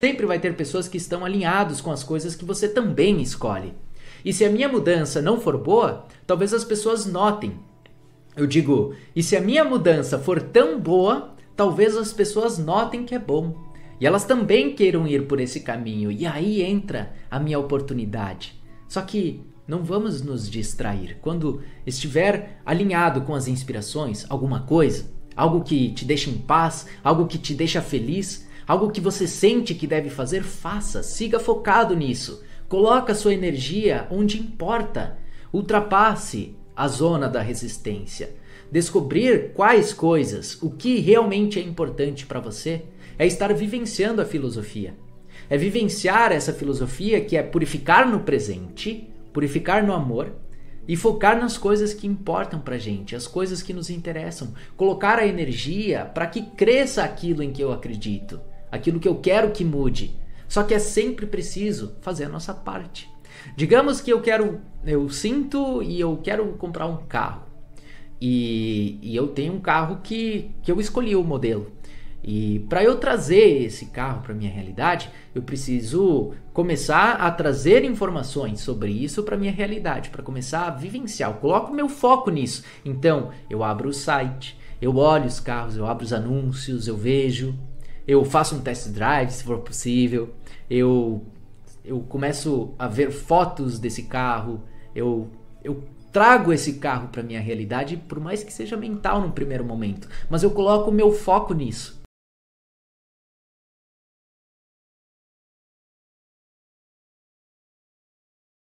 Sempre vai ter pessoas que estão alinhados com as coisas que você também escolhe. E se a minha mudança não for boa, talvez as pessoas notem. Eu digo, e se a minha mudança for tão boa, talvez as pessoas notem que é bom. E elas também queiram ir por esse caminho. E aí entra a minha oportunidade. Só que não vamos nos distrair. Quando estiver alinhado com as inspirações, alguma coisa, algo que te deixa em paz, algo que te deixa feliz, algo que você sente que deve fazer, faça, siga focado nisso. Coloque a sua energia onde importa. Ultrapasse a zona da resistência. Descobrir quais coisas, o que realmente é importante para você, é estar vivenciando a filosofia. É vivenciar essa filosofia que é purificar no presente, purificar no amor e focar nas coisas que importam pra gente, as coisas que nos interessam, colocar a energia para que cresça aquilo em que eu acredito aquilo que eu quero que mude. Só que é sempre preciso fazer a nossa parte. Digamos que eu quero, eu sinto e eu quero comprar um carro. E, e eu tenho um carro que, que eu escolhi o modelo. E para eu trazer esse carro para minha realidade, eu preciso começar a trazer informações sobre isso para minha realidade, para começar a vivenciar. Eu coloco meu foco nisso. Então, eu abro o site, eu olho os carros, eu abro os anúncios, eu vejo, eu faço um test drive se for possível, eu eu começo a ver fotos desse carro, eu eu trago esse carro para minha realidade, por mais que seja mental no primeiro momento, mas eu coloco o meu foco nisso.